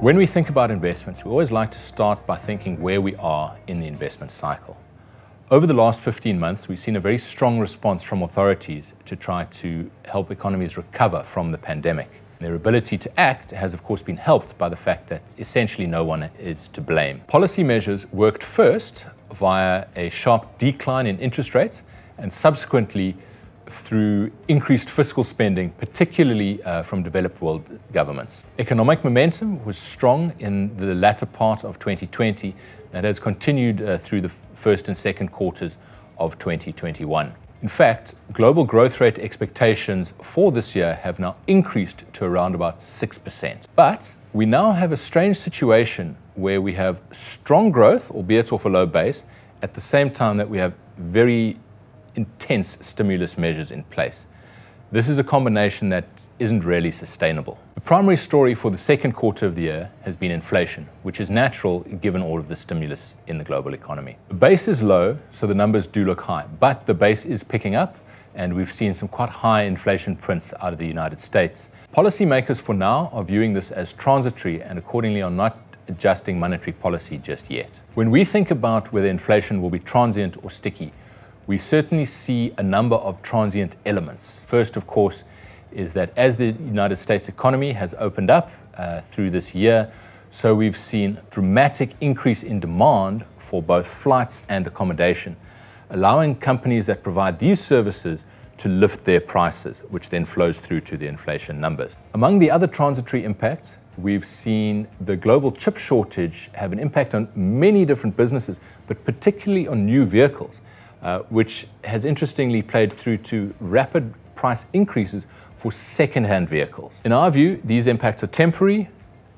When we think about investments, we always like to start by thinking where we are in the investment cycle. Over the last 15 months, we've seen a very strong response from authorities to try to help economies recover from the pandemic. Their ability to act has, of course, been helped by the fact that essentially no one is to blame. Policy measures worked first via a sharp decline in interest rates and subsequently through increased fiscal spending, particularly uh, from developed world governments. Economic momentum was strong in the latter part of 2020 and has continued uh, through the first and second quarters of 2021. In fact, global growth rate expectations for this year have now increased to around about 6%. But we now have a strange situation where we have strong growth, albeit off a low base, at the same time that we have very intense stimulus measures in place. This is a combination that isn't really sustainable. The primary story for the second quarter of the year has been inflation, which is natural given all of the stimulus in the global economy. The base is low, so the numbers do look high, but the base is picking up, and we've seen some quite high inflation prints out of the United States. Policymakers for now are viewing this as transitory and accordingly are not adjusting monetary policy just yet. When we think about whether inflation will be transient or sticky, we certainly see a number of transient elements. First, of course, is that as the United States economy has opened up uh, through this year, so we've seen dramatic increase in demand for both flights and accommodation, allowing companies that provide these services to lift their prices, which then flows through to the inflation numbers. Among the other transitory impacts, we've seen the global chip shortage have an impact on many different businesses, but particularly on new vehicles. Uh, which has interestingly played through to rapid price increases for second-hand vehicles. In our view, these impacts are temporary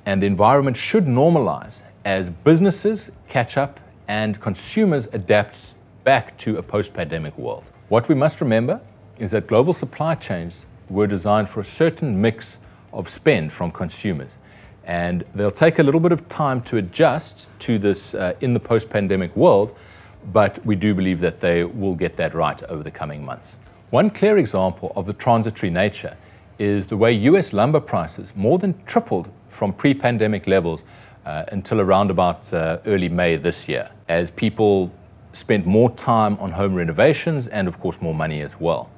and the environment should normalize as businesses catch up and consumers adapt back to a post-pandemic world. What we must remember is that global supply chains were designed for a certain mix of spend from consumers. And they'll take a little bit of time to adjust to this uh, in the post pandemic world, but we do believe that they will get that right over the coming months. One clear example of the transitory nature is the way US lumber prices more than tripled from pre pandemic levels uh, until around about uh, early May this year, as people spent more time on home renovations and, of course, more money as well.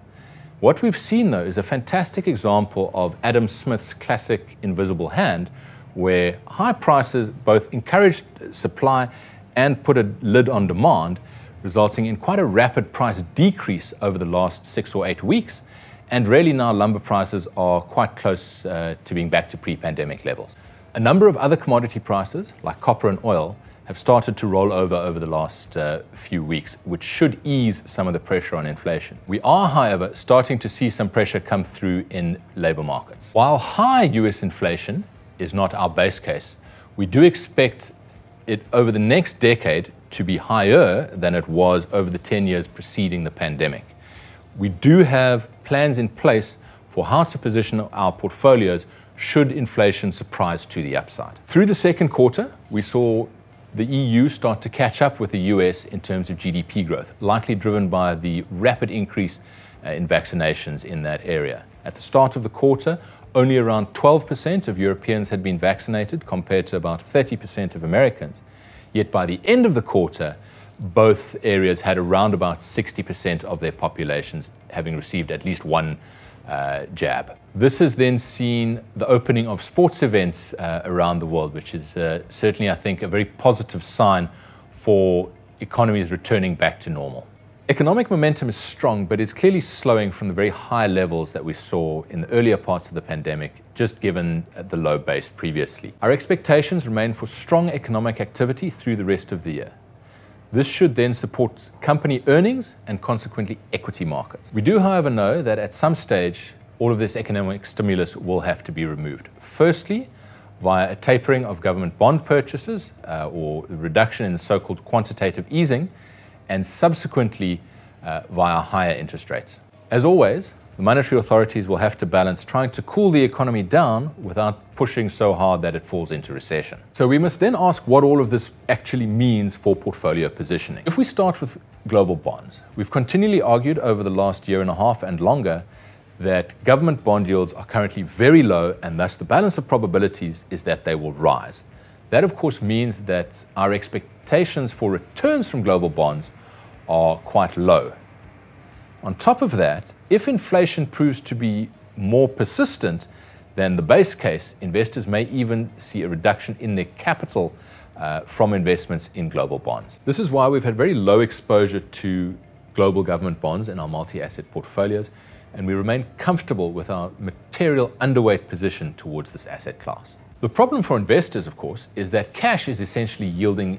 What we've seen, though, is a fantastic example of Adam Smith's classic invisible hand, where high prices both encouraged supply and put a lid on demand, resulting in quite a rapid price decrease over the last six or eight weeks. And really now lumber prices are quite close uh, to being back to pre-pandemic levels. A number of other commodity prices, like copper and oil, have started to roll over over the last uh, few weeks, which should ease some of the pressure on inflation. We are, however, starting to see some pressure come through in labor markets. While high US inflation is not our base case, we do expect it over the next decade to be higher than it was over the 10 years preceding the pandemic. We do have plans in place for how to position our portfolios should inflation surprise to the upside. Through the second quarter, we saw the EU start to catch up with the US in terms of GDP growth, likely driven by the rapid increase uh, in vaccinations in that area. At the start of the quarter, only around 12% of Europeans had been vaccinated compared to about 30% of Americans. Yet by the end of the quarter, both areas had around about 60% of their populations having received at least one uh, jab. This has then seen the opening of sports events uh, around the world, which is uh, certainly, I think, a very positive sign for economies returning back to normal. Economic momentum is strong, but is clearly slowing from the very high levels that we saw in the earlier parts of the pandemic, just given the low base previously. Our expectations remain for strong economic activity through the rest of the year. This should then support company earnings and consequently equity markets. We do, however, know that at some stage, all of this economic stimulus will have to be removed. Firstly, via a tapering of government bond purchases uh, or reduction in the so called quantitative easing and subsequently uh, via higher interest rates. As always, the monetary authorities will have to balance trying to cool the economy down without pushing so hard that it falls into recession. So we must then ask what all of this actually means for portfolio positioning. If we start with global bonds, we've continually argued over the last year and a half and longer that government bond yields are currently very low, and thus the balance of probabilities is that they will rise. That, of course, means that our expectations for returns from global bonds are quite low. On top of that, if inflation proves to be more persistent than the base case, investors may even see a reduction in their capital uh, from investments in global bonds. This is why we've had very low exposure to global government bonds in our multi asset portfolios, and we remain comfortable with our material underweight position towards this asset class. The problem for investors, of course, is that cash is essentially yielding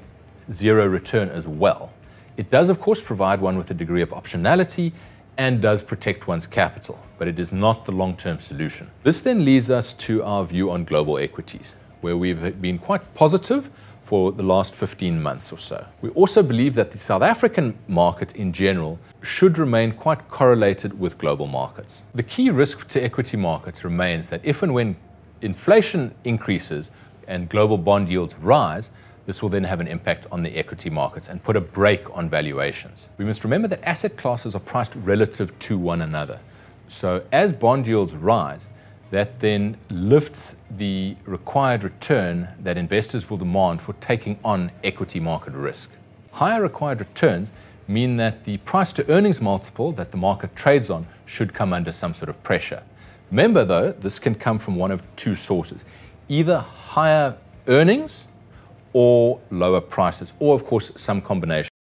zero return as well. It does, of course, provide one with a degree of optionality and does protect one's capital, but it is not the long term solution. This then leads us to our view on global equities, where we've been quite positive for the last 15 months or so. We also believe that the South African market in general should remain quite correlated with global markets. The key risk to equity markets remains that if and when inflation increases and global bond yields rise, this will then have an impact on the equity markets and put a brake on valuations. We must remember that asset classes are priced relative to one another. So as bond yields rise, that then lifts the required return that investors will demand for taking on equity market risk. Higher required returns mean that the price to earnings multiple that the market trades on should come under some sort of pressure. Remember, though, this can come from one of two sources either higher earnings or lower prices, or of course, some combination.